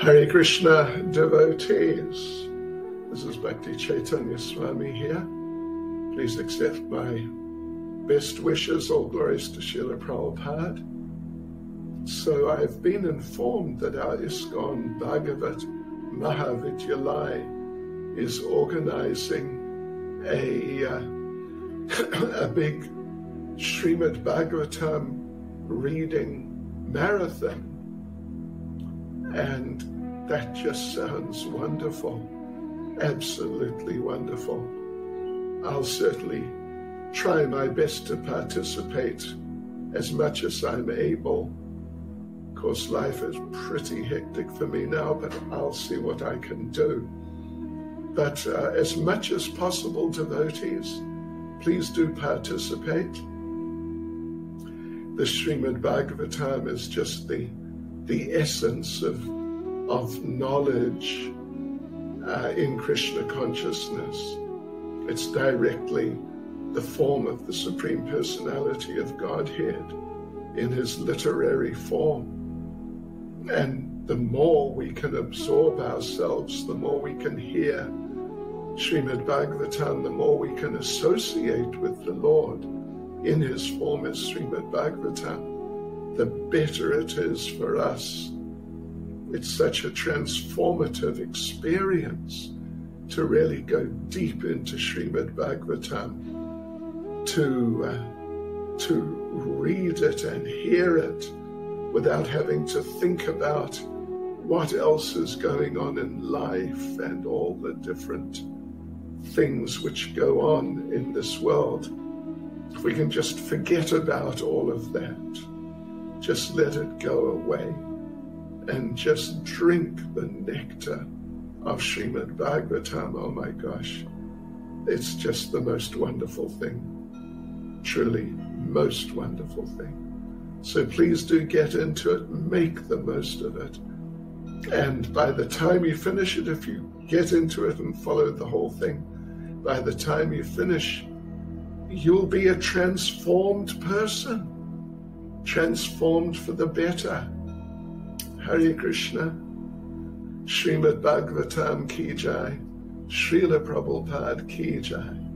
Hare Krishna devotees. This is Bhakti Chaitanya Swami here. Please accept my best wishes, all glories to Srila Prabhupada. So I've been informed that our ISKCON Bhagavat Mahavidyalaya is organizing a, uh, a big Srimad Bhagavatam reading marathon and that just sounds wonderful, absolutely wonderful. I'll certainly try my best to participate as much as I'm able. Of course, life is pretty hectic for me now, but I'll see what I can do. But uh, as much as possible, devotees, please do participate. The Srimad Bhagavatam is just the the essence of, of knowledge uh, in Krishna consciousness. It's directly the form of the Supreme Personality of Godhead in his literary form. And the more we can absorb ourselves, the more we can hear Srimad Bhagavatam, the more we can associate with the Lord in his form as Srimad Bhagavatam the better it is for us. It's such a transformative experience to really go deep into Srimad Bhagavatam, to, uh, to read it and hear it without having to think about what else is going on in life and all the different things which go on in this world. If we can just forget about all of that just let it go away and just drink the nectar of Srimad Bhagavatam. Oh my gosh, it's just the most wonderful thing. Truly, most wonderful thing. So please do get into it, make the most of it. And by the time you finish it, if you get into it and follow the whole thing, by the time you finish, you'll be a transformed person transformed for the better. Hare Krishna, Srimad Bhagavatam Ki Jai, Srila Prabhupada Ki Jai.